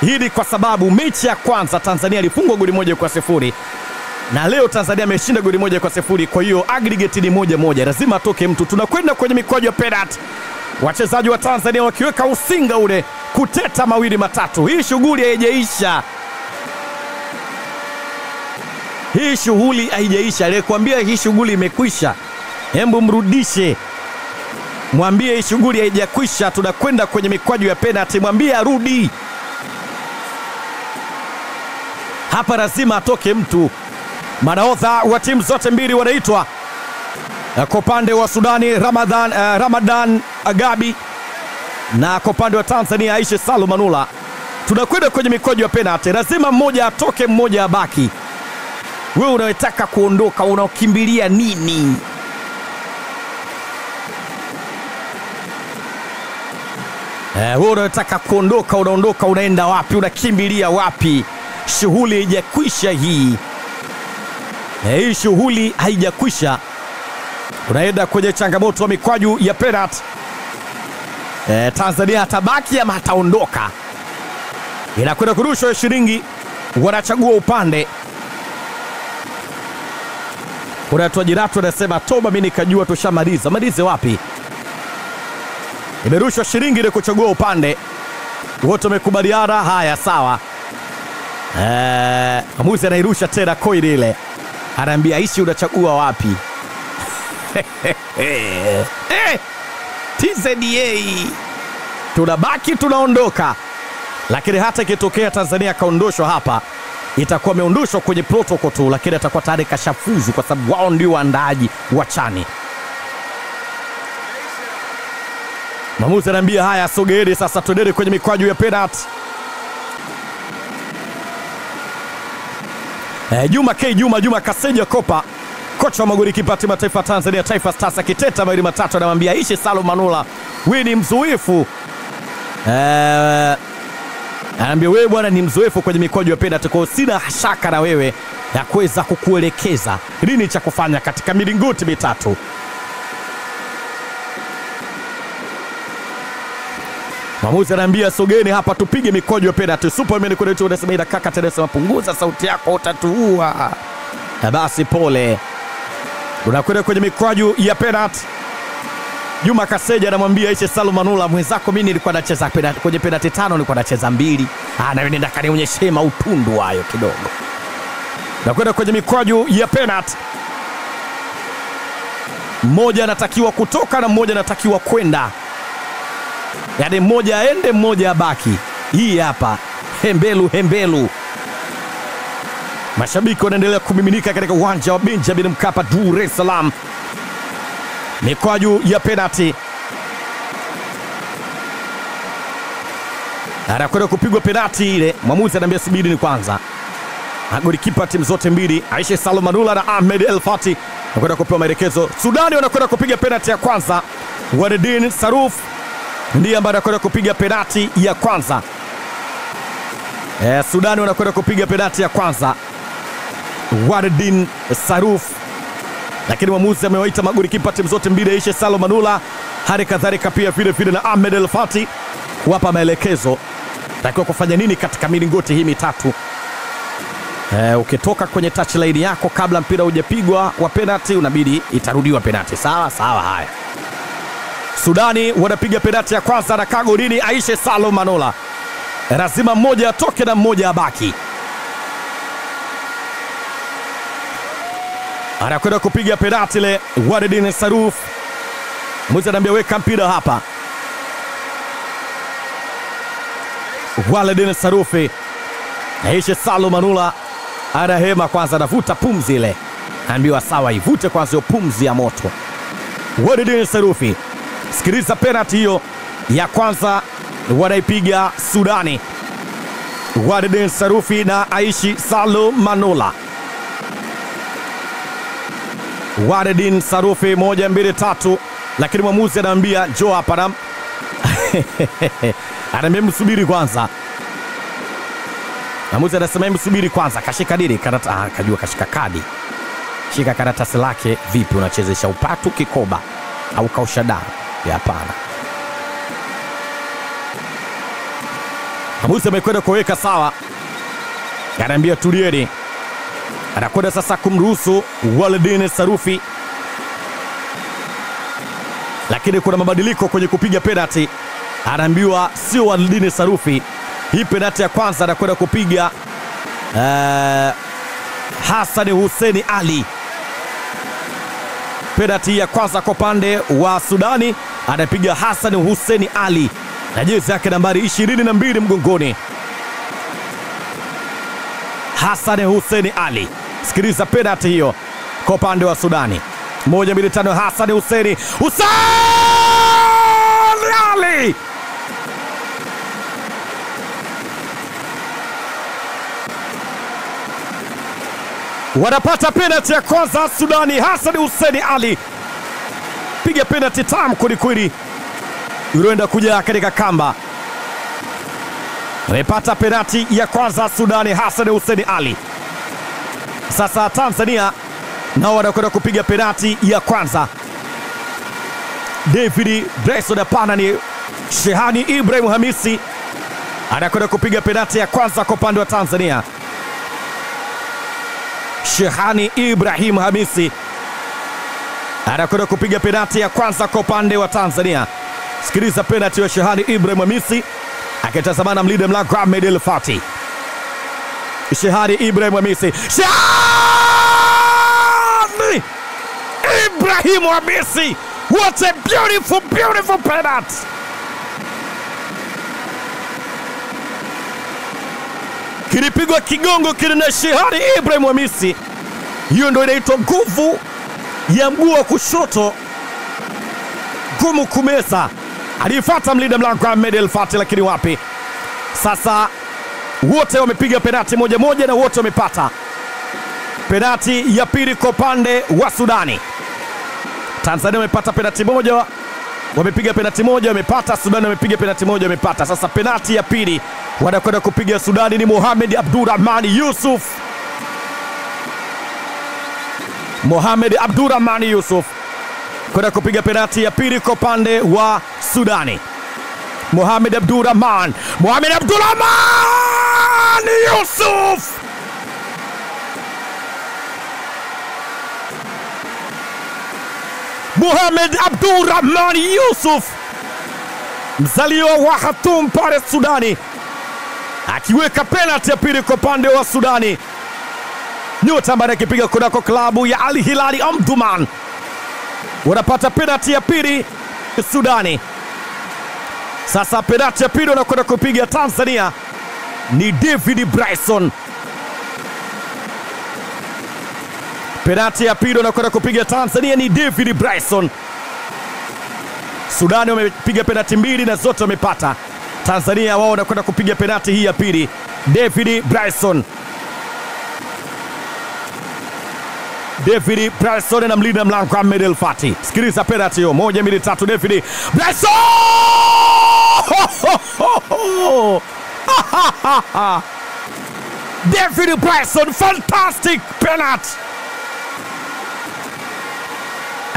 Hii ni kwa sababu mechi ya kwanza Tanzania ilifungwa goli moja kwa sifuri na leo Tanzania ameshinda goli moja kwa sifuri. Kwa hiyo aggregate ni moja moja, lazima atoke mtu. Tunakwenda kwenye mikwaju ya penalty, wachezaji wa Tanzania wakiweka usinga ule kuteta mawili matatu. Hii shughuli haijaisha, hii shughuli haijaisha. Aliyekuambia hii shughuli imekwisha, hebu mrudishe, mwambie hii shughuli haijakwisha. Tunakwenda kwenye mikwaju ya penalty, mwambie arudi hapa, lazima atoke mtu. manaodha wa timu zote mbili wanaitwa kwa upande wa Sudani Ramadan, uh, Ramadan Agabi na kwa upande wa Tanzania Aisha Salumanula. Tunakwenda kwenye mikwaju ya penalty, lazima mmoja atoke, mmoja abaki. Wewe unayetaka kuondoka unaokimbilia nini? Eh, wewe unayetaka kuondoka unaondoka, unaenda wapi? Unakimbilia wapi? Shughuli haijakwisha hii. Na hii shughuli haijakwisha. Unaenda kwenye changamoto ya mikwaju ya penalti. E, Tanzania atabaki ama ataondoka? Inakwenda kurushwa shilingi, wanachagua upande. Kuna watu jiratu anasema toba, mimi nikajua tushamaliza. Malize wapi? Imerushwa shilingi ili kuchagua upande, wote wamekubaliana. Haya, sawa. Eh, mwamuzi anairusha tena koini ile, anaambia ishi, unachagua wapi? Eh, TZA tunabaki tunaondoka, lakini hata ikitokea Tanzania akaondoshwa hapa, itakuwa ameondoshwa kwenye protocol tu, lakini atakuwa tayari kashafuzu, kwa sababu wao ndio waandaaji wa chani. Mwamuzi anaambia haya, sogeeni sasa, twendeni kwenye mikwaju ya penalty. Eh, Juma K Juma Juma Kaseja Kopa, kocha wa magoli kipa timu taifa Tanzania Taifa Stars, akiteta mawili matatu, anamwambia ishi Salum Manula, wewe ni mzoefu eh, anaambia wewe bwana ni mzoefu kwenye mikwaju ya penalty, kwa sina shaka na wewe ya kuweza kukuelekeza nini cha kufanya katika milingoti mitatu. Mwamuzi anaambia sogeni hapa tupige mikwaju ya penalty. Superman kule tu unasema ila kaka tena sema punguza sauti yako utatuua. Na basi pole. Unakwenda kwenye mikwaju ya penalty. Juma Kaseja anamwambia Aisha Salum Manula, mwenzako mimi nilikuwa nacheza penalty kwenye penalty tano nilikuwa nacheza mbili. Ah, na nenda kanionyeshe mautundu hayo kidogo. Nakwenda kwenye mikwaju ya penalty. Mmoja anatakiwa kutoka na mmoja anatakiwa kwenda yaani mmoja aende mmoja abaki. Hii hapa hembelu hembelu. Mashabiki wanaendelea kumiminika katika uwanja wa Benjamin Mkapa, Dar es Salaam. Mikwaju ya penati anakwenda kupigwa penati ile. Mwamuzi anaambia subiri ni kwanza. Magolikipa timu zote mbili Aisha Salomanula na Ahmed El Fati wanakwenda kupewa maelekezo. Sudani wanakwenda kupiga penati ya kwanza. Waredin Saruf ndiye ambaye anakwenda kupiga penati ya kwanza. E, Sudani wanakwenda kupiga penati ya kwanza, Wardin Saruf, lakini mwamuzi amewaita magoli kipa timu zote mbili, Aisha Salo Manula, hali kadhalika pia vile vile na Ahmed El Fati kuwapa maelekezo takiwa kufanya nini katika milingoti hii mitatu. E, ukitoka kwenye touchline yako kabla mpira hujapigwa wa penati, unabidi itarudiwa penati. Sawa sawa, haya Sudani wanapiga penati ya kwanza, na golini aishe Salo Manola, Lazima mmoja atoke na mmoja abaki. Anakwenda kupiga penati ile Wadidin Saruf. Mwizi anaambia weka mpira hapa. Wadidin Sarufi. aishe Salo Manula anahema kwanza, anavuta pumzi ile, anaambiwa sawa, ivute kwanza hiyo pumzi ya moto. Wadidin Sarufi Sikiliza penalti hiyo ya kwanza wanaipiga Sudani, Wadden Sarufi na Aishi Salo Manula. Wadden Sarufi, moja mbili tatu, lakini mwamuzi anaambia jo hapa na anaambia msubiri kwanza. Mwamuzi anasema msubiri kwanza, kashika dili karata, ah, kajua kashika kadi, shika karatasi lake. Vipi, unachezesha upatu kikoba au kausha damu? Hapana. Mwamuzi amekwenda kuweka sawa, anaambia tulieni, anakwenda sasa kumruhusu Waledine Sarufi, lakini kuna mabadiliko kwenye kupiga penalti. Anaambiwa sio Waledine Sarufi, hii penalti ya kwanza anakwenda kupiga uh, Hasani Huseni Ali. Penalti ya kwanza kwa upande wa Sudani anapiga Hassan Hussein Ali na jezi yake nambari 22 mgongoni. Hassan Hussein Ali, sikiliza penalti hiyo kwa upande wa Sudani. moja mbili tano, Hassan Hussein Hussein Ali wanapata penalti ya kwanza Sudani. Hassan Hussein Ali piga penalti tamu kwelikweli, iliyoenda kuja katika kamba. Amepata penalti ya kwanza Sudani, Hassan Hussein Ali. Sasa Tanzania nao wanakwenda kupiga penalti ya kwanza. David Bryson, hapana, ni Shehani Ibrahim Hamisi anakwenda kupiga penalti ya kwanza kwa upande wa Tanzania. Shehani Ibrahim Hamisi anakwenda kupiga penati ya kwanza kwa upande wa Tanzania. Sikiliza penati ya Shehani Ibrahim Hamisi akitazamana mlinda mlango Ahmed El Fati. Shehani Ibrahim Hamisi, Shehani Ibrahim Hamisi, what a beautiful beautiful penalty! kilipigwa kigongo kile na Shehani Ibrahim Hamisi. Hiyo ndio inaitwa nguvu ya mguu wa kushoto, gumu kumeza. Alifuata mlinda mlango Ahmed El lakini wapi. Sasa wote wamepiga penati moja moja na wote wamepata penati ya pili kwa upande wa Sudani. Tanzania wamepata penati moja, wamepiga penati moja wamepata. Sudani wamepiga penati moja wamepata. Sasa penati ya pili wanakwenda kupiga Sudani ni Mohamed Abdurahmani Yusuf. Mohamed Abdurahmani Yusuf kwenda kupiga penati ya pili kwa upande wa Sudani. Mohamed Abdurahman, Mohamed abdurrahman Yusuf Mohamed Abdurahman Yusuf mzaliwa wa Khartoum pale Sudani, akiweka penalti ya pili kwa upande wa Sudani. Nyota ambaye akipiga kunako klabu ya Al Hilali Omdurman wanapata penati ya pili Sudani. Sasa penati ya pili wanakwenda kupiga Tanzania ni David Bryson. Penati ya pili wanakwenda kupiga Tanzania ni David Bryson. Sudani wamepiga penati mbili na zote wamepata. Tanzania wao wanakwenda kupiga penati hii ya pili, David Bryson. David Bryson na mlinda mlango wa Medel Fati. Sikiliza penalti hiyo, moja mbili tatu, David Bryson David Bryson, fantastic penalty,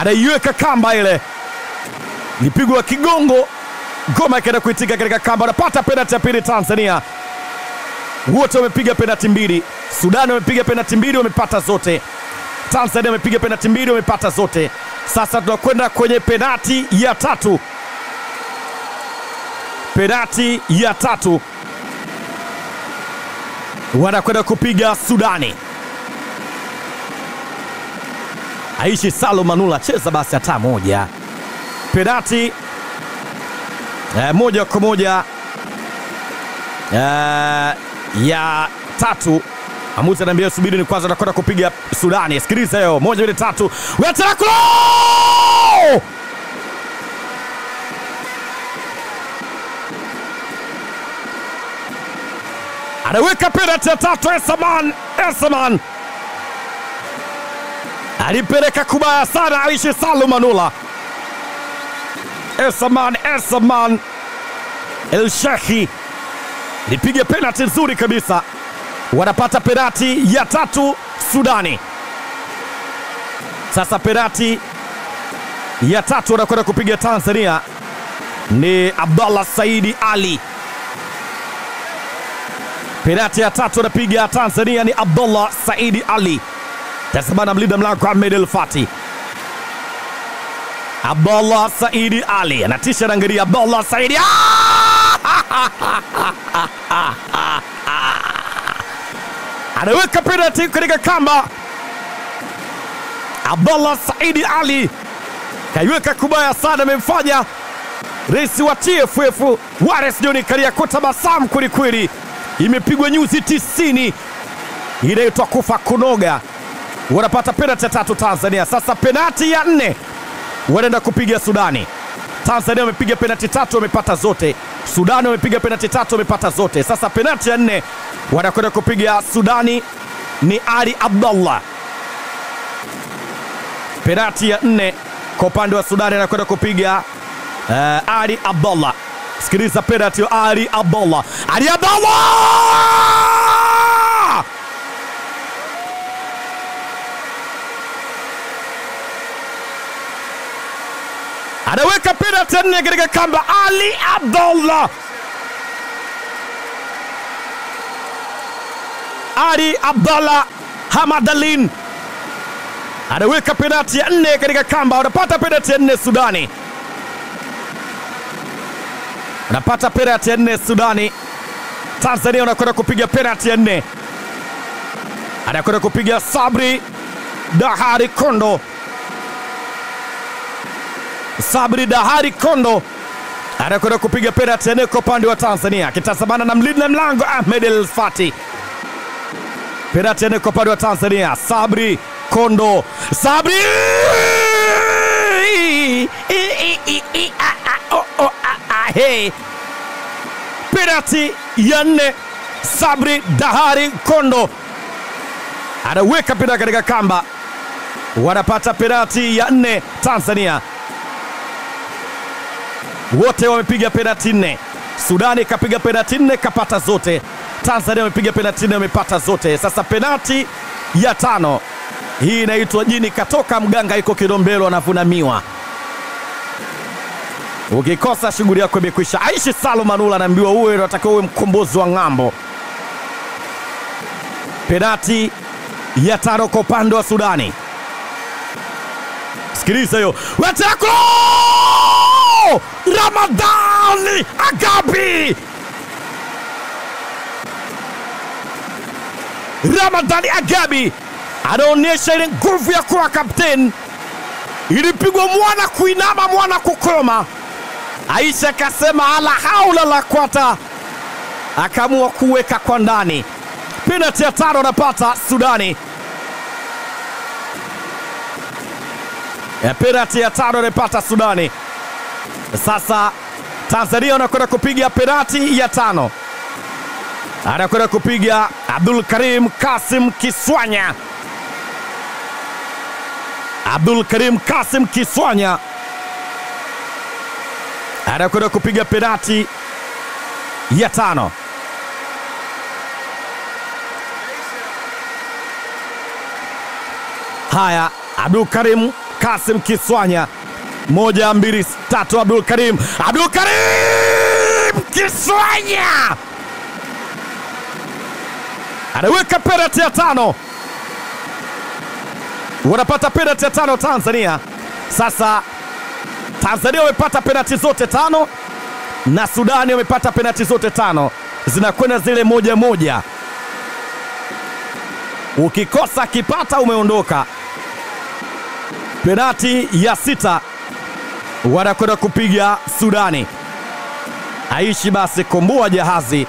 anaiweka kamba ile lipigwa kigongo, ngoma ikaenda kuitika katika kamba. Anapata penalti ya pili Tanzania. Wote wamepiga penalti mbili, Sudani wamepiga penalti mbili, wamepata zote. Tanzania amepiga penalti mbili, wamepata zote. Sasa tunakwenda kwenye penalti ya tatu, penalti ya tatu wanakwenda kupiga Sudani. Aishi Salo Manula, cheza basi hata moja penati eh, moja kwa moja eh, ya tatu. Amuzi anaambia subiri, ni kwanza nakwenda kupiga Sudani. Sikiliza hiyo, moja mbili tatu, wetarakulo anaweka penati ya tatu. Esaman Esaman alipeleka kubaya sana Aishi Salumanula. Esaman Esaman El Shekhi lipiga penalti nzuri kabisa, wanapata penati ya tatu Sudani. Sasa penati ya tatu wanakwenda kupiga Tanzania ni Abdallah Saidi Ali. Penati ya tatu anapiga Tanzania ni Abdallah Saidi Ali, tazamana mlinda mlango Ahmed El Fati. Abdallah Saidi Ali anatisha nangeria abdallah Saidi anaweka penati katika kamba. Abdallah Saidi Ali kaiweka kubaya sana, amemfanya rais wa TFF Wallace John Kariakoo tabasamu kwelikweli. Imepigwa nyuzi tisini, inaitwa kufa kunoga. Wanapata penati ya tatu Tanzania. Sasa penati ya nne wanaenda kupiga Sudani. Tanzania wamepiga penati tatu, wamepata zote. Sudani wamepiga penati tatu, wamepata zote. Sasa penati ya nne wanakwenda kupiga Sudani ni Ali Abdallah. Penati ya nne kwa upande wa Sudani anakwenda kupiga uh, Ali Abdallah. Sikiliza penati ya Ali Abdallah. Ali Abdallah anaweka penati ya nne katika kamba. Ali Abdallah, Ali Abdallah Hamadalin anaweka penati ya nne katika kamba. Wanapata penati ya nne Sudani, wanapata penati ya nne Sudani. Tanzania wanakwenda kupiga penati ya nne, anakwenda kupiga Sabri Dahari Kondo. Sabri Dahari Kondo anakwenda kupiga penalti kwa upande wa Tanzania, akitazamana na mlinda mlango Ahmed El Fati. Penalti kwa upande wa Tanzania, Sabri Kondo, Sabri! Penati ya nne, Sabri Dahari Kondo. Anaweka penati katika kamba, wanapata penati ya nne Tanzania wote wamepiga penati nne. Sudani kapiga penati nne kapata zote. Tanzania wamepiga penati nne wamepata zote. Sasa penati ya tano hii inaitwa jini katoka mganga, iko Kilombero anavuna miwa. Ukikosa shughuli yako imekwisha. Aishi Salo Manula anaambiwa uwe unatakiwa uwe mkombozi wa ng'ambo. Penati ya tano kwa upande wa Sudani. Sikiliza hiyo wetako Ramadhani Agabi, Ramadhani Agabi anaonyesha ile nguvu ya kuwa kapteni. Ilipigwa mwana kuinama, mwana kukoma. Aisha akasema ala haula la kwata, akaamua kuweka kwa ndani. Penati ya tano anapata Sudani. Ya penati ya tano anayepata Sudani. Sasa Tanzania wanakwenda kupiga penati ya tano, anakwenda kupiga Abdul Karim Kasim Kiswanya. Abdul Karim Kasim Kiswanya anakwenda kupiga penati ya tano. Haya, Abdul Karim Kasim Kiswanya moja mbili tatu, Abdul Karim, Abdul Karim Kiswanya anaweka penati ya tano, wanapata penati ya tano Tanzania. Sasa Tanzania wamepata penati zote tano na Sudani wamepata penati zote tano, zinakwenda zile moja moja. Ukikosa kipata umeondoka. Penati ya sita wanakwenda kupiga Sudani. Aishi basi, kumbua jahazi.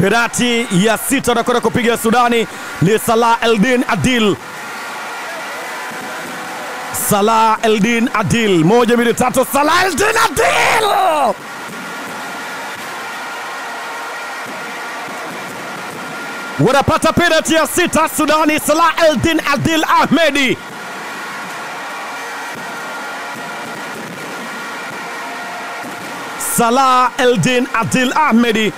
Penati ya sita anakwenda kupiga Sudani ni Salah Eldin Adil. Salah Eldin Adil, moja mbili tatu, Salah Eldin Adil wanapata penati ya sita Sudani. Salah Eldin Adil Ahmedi Salah Eldin Adil Ahmedi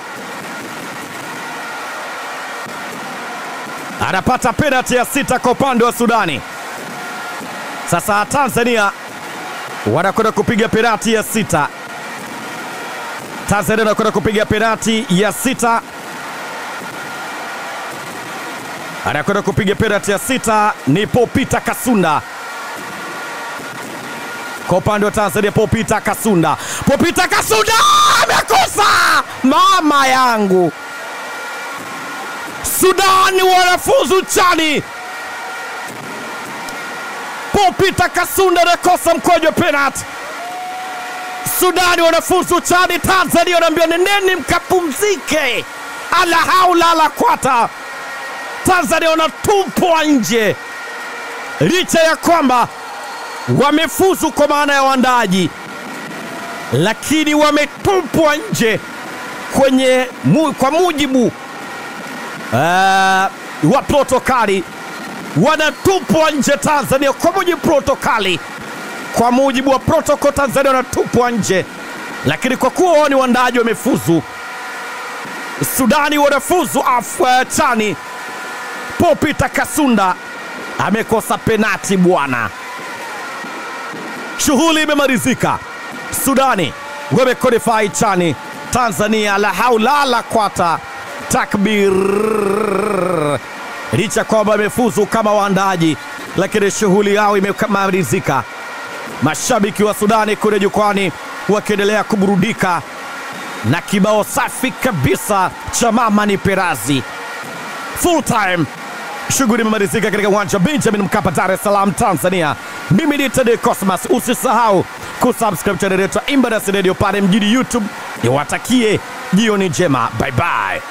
anapata penalti ya sita kwa upande wa Sudani. Sasa Tanzania wanakwenda kupiga penalti ya sita. Tanzania wanakwenda kupiga penalti ya sita, anakwenda kupiga penalti ya sita ni Popita Kasunda kwa upande wa Tanzania. Popita Kasunda, Popita Kasunda amekosa, mama yangu. Sudani wanafuzu chani. Popita Kasunda anakosa mkwaju wa penalti. Sudani wanafuzu chani. Tanzania wanaambia nendeni mkapumzike, ala haula ala kwata. Tanzania wanatupwa nje licha ya kwamba wamefuzu kwa maana ya wandaji lakini wametupwa nje kwenye mu, kwa mujibu uh, wa protokali wanatupwa nje Tanzania kwa mujibu protokali, kwa mujibu wa protokol Tanzania wanatupwa nje, lakini kwa kuwa wao ni waandaji wamefuzu. Sudani wanafuzu chani Popita Kasunda amekosa penati bwana. Shughuli imemalizika. Sudani wamekodifai chani. Tanzania la haula la kwata takbir, licha kwamba wamefuzu kama waandaji, lakini shughuli yao imemalizika. Mashabiki wa Sudani kule jukwani wakiendelea kuburudika na kibao safi kabisa cha mama ni perazi. Full time shughuli imemalizika katika uwanja wa Benjamin Mkapa, Dar es Salaam, Tanzania. Mimi ni Tede Cosmas. Usisahau kusubscribe channel yetu ya Embassy Radio pale mjini YouTube. Niwatakie jioni njema, bye bye.